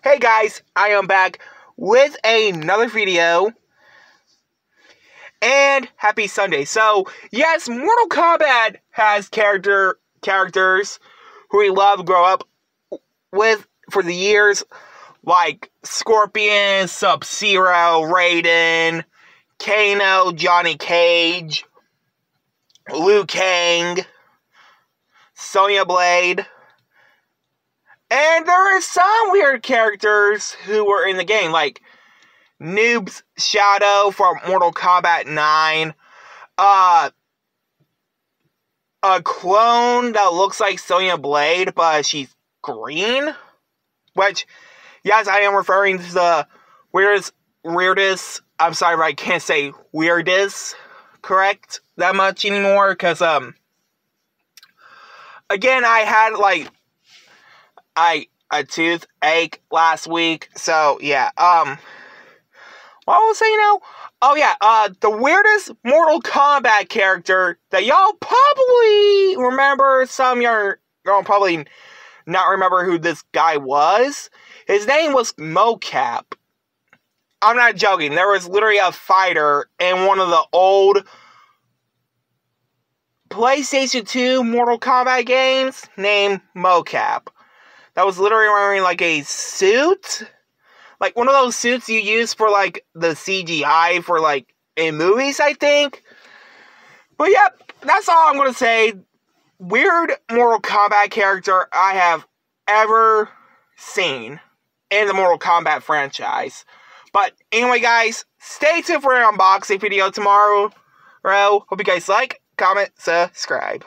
Hey guys, I am back with another video. And happy Sunday. So, yes, Mortal Kombat has character characters who we love grow up with for the years like Scorpion, Sub-Zero, Raiden, Kano, Johnny Cage, Liu Kang, Sonya Blade. And there are some weird characters who were in the game, like Noob's Shadow from Mortal Kombat 9. Uh, a clone that looks like Sonya Blade, but she's green. Which, yes, I am referring to the weirdest, weirdest. I'm sorry, but I can't say weirdest correct that much anymore because um again I had like I a toothache last week so yeah um what was I saying now oh yeah uh the weirdest Mortal Kombat character that y'all probably remember some y'all y'all probably not remember who this guy was his name was Mokap I'm not joking. There was literally a fighter in one of the old PlayStation 2 Mortal Kombat games named Mokap. That was literally wearing like a suit. Like one of those suits you use for like the CGI for like in movies, I think. But yep, that's all I'm gonna say. Weird Mortal Kombat character I have ever seen in the Mortal Kombat franchise. But anyway, guys, stay tuned for an unboxing video tomorrow. Hope you guys like, comment, subscribe.